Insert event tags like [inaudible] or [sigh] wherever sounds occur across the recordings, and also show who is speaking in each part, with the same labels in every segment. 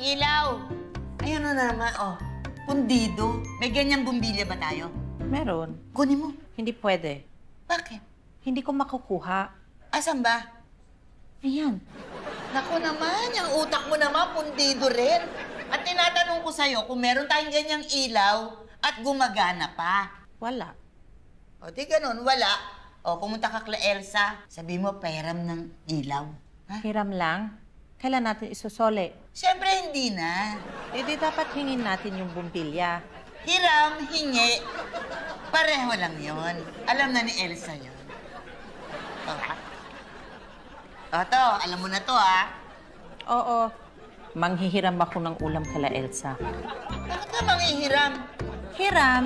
Speaker 1: ilaw. Ayun na naman, oh. Pundido. May ganyang bumbilya ba tayo?
Speaker 2: Meron.
Speaker 1: Kunin mo.
Speaker 2: Hindi pwede.
Speaker 1: Bakit?
Speaker 2: Hindi ko makukuha.
Speaker 1: Asan ba?
Speaker 2: Ayan.
Speaker 1: Naku naman, yung utak mo naman, pundido rin. At tinatanong ko sa'yo kung meron tayong ganyang ilaw at gumagana pa.
Speaker 2: Wala.
Speaker 1: O di ganun, wala. O pumunta ka kla Elsa, sabi mo peram ng ilaw. Ha?
Speaker 2: Hiram lang. Kailan natin isusole?
Speaker 1: Siyempre hindi na.
Speaker 2: Eh di dapat hingin natin yung bumbilya.
Speaker 1: Hiram, hingi, pareho lang yon. Alam na ni Elsa yon. O, ha? O to, alam mo na to ha.
Speaker 2: Oo. Manghihiram ako ng ulam kala Elsa.
Speaker 1: Bakit ka manghihiram?
Speaker 2: Hiram,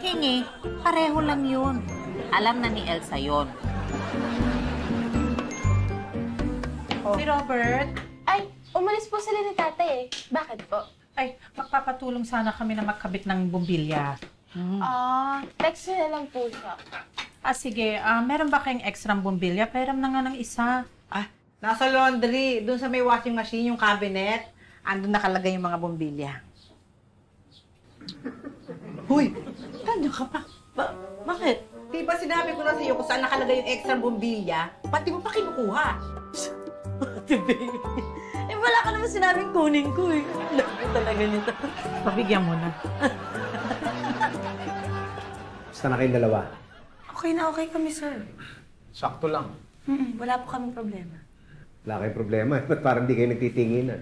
Speaker 2: hingi, pareho lang yun. Alam na ni Elsa yon.
Speaker 3: Si Robert,
Speaker 4: umalis po sila ni tatay eh. Bakit po?
Speaker 3: ay, magpapatulong sana kami na magkabit ng bumbilya.
Speaker 4: Ah, text nyo na lang po siya.
Speaker 3: Ah, sige. Ah, meron ba kayong extra bumbilya? Pairam na nga ng isa.
Speaker 5: Ah, nasa laundry, doon sa may washing machine, yung cabinet, andun nakalagay yung mga bombilya. Huy, tanda ka pa. Ba- bakit? Di ba sinabi ko na sa iyo kung saan nakalagay yung extra bombilya? Pati mo pa kinukuha. [laughs] Ate baby. Eh, wala ka naman sinabing kunin ko eh. Alam ko talaga nito.
Speaker 3: Pabigyan mo na.
Speaker 6: Basta na kayong dalawa.
Speaker 7: Okay na okay kami, sir.
Speaker 6: Sakto lang.
Speaker 7: Mm-mm, wala po kaming problema.
Speaker 6: Wala kayong problema. Ba't parang di kayo nagtitinginan?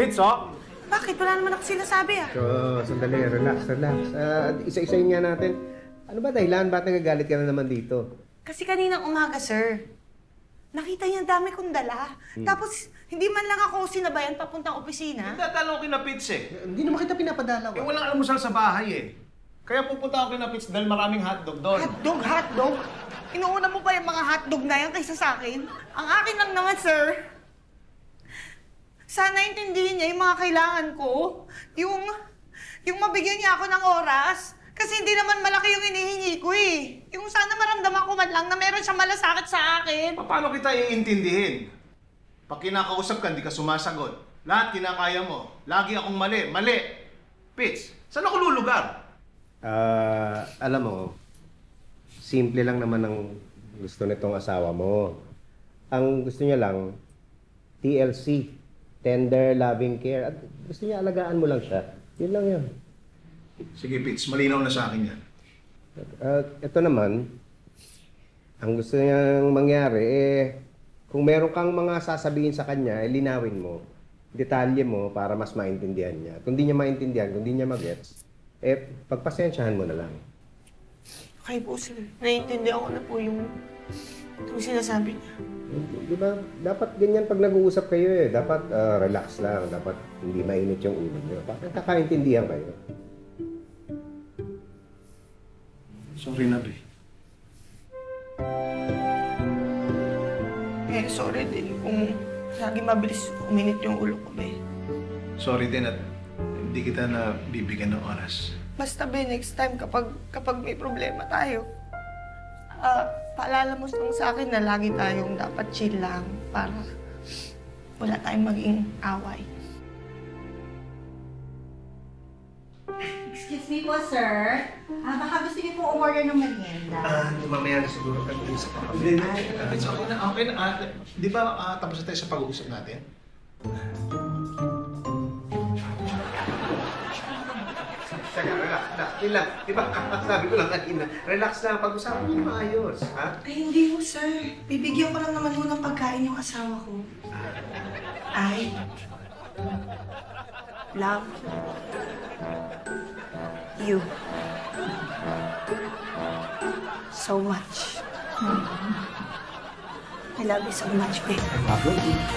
Speaker 6: Pitso!
Speaker 7: Bakit? Wala naman ako sinasabi, ah.
Speaker 6: So, sandali. Relax, relax. Ah, isa-isayin nga natin. Ano ba dahilan? Ba't nagagalit ka na naman dito?
Speaker 7: Kasi kaninang umaga, sir, nakita niya ang dami kong dala. Tapos, hindi man lang ako sinabayan papuntang opisina.
Speaker 8: Tatalo ko kina Pitts eh.
Speaker 6: Hindi naman kita pinapadalaw.
Speaker 8: Eh, walang almusal sa bahay eh. Kaya pupunta ako kina Pitts dahil maraming hotdog doon.
Speaker 7: Hotdog, hotdog? Inuuna mo pa yung mga hotdog na yan kaysa sa akin? Ang akin lang naman, sir, sana intindihin niya yung mga kailangan ko. Yung, yung mabigyan niya ako ng oras. Kasi hindi naman malaki yung inihingi ko eh. Yung sana maramdaman ko man lang na meron siyang malasakit sa akin.
Speaker 8: Paano kita iintindihin? Pag kinakausap ka, hindi ka sumasagot. Lahat kinakaya mo. Lagi akong mali. Mali! Pitts, saan ako lulugar?
Speaker 6: Ah, alam mo, simple lang naman ang gusto nitong asawa mo. Ang gusto niya lang, TLC, tender loving care. At gusto niya alagaan mo lang siya. Yun lang yun.
Speaker 8: Sige, Pitts, malinaw na sa akin yan.
Speaker 6: At ito naman, ang gusto niyang mangyari, eh, kung meron kang mga sasabihin sa kanya, eh, linawin mo. Detalye mo para mas maintindihan niya. Kung di niya maintindihan, kung di niya magets, eh, pagpasensyahan mo na lang.
Speaker 7: Okay po, sir. Naiintindihan ko na po yung, yung sinasabi niya.
Speaker 6: Di ba? Dapat ganyan pag nag-uusap kayo eh. Dapat ah, relax lang. Dapat hindi mainit yung ulo niyo. Para kakaintindihan kayo.
Speaker 8: Sorry na, Be.
Speaker 7: Din kung lagi mabilis uminit yung ulo ko, be.
Speaker 8: Sorry din at hindi kita na bibigyan ng oras.
Speaker 7: Basta, be, next time kapag, kapag may problema tayo, ah, paalala mo lang sa akin na lagi tayong dapat chill lang para wala tayong maging away.
Speaker 5: Excuse me po, sir. Ah, baka gusto niyo po umorder ng merienda.
Speaker 8: Ah, mamaya na siguro pag-uusap ako. Hindi na. Pitts, okay na. Okay na. Ah, di ba ah, tapos na tayo sa pag-uusap natin?
Speaker 6: Teka, relax. relax. Yun lang. Di ba? [laughs] Sabi ko lang kanina. Relax lang. Pag-usapan niyo maayos. Ha?
Speaker 7: Ay, hindi ho, sir. Bibigyan ko lang naman ho ng pagkain yung asawa ko. Ay. Love. You. So much. I love you so much, babe.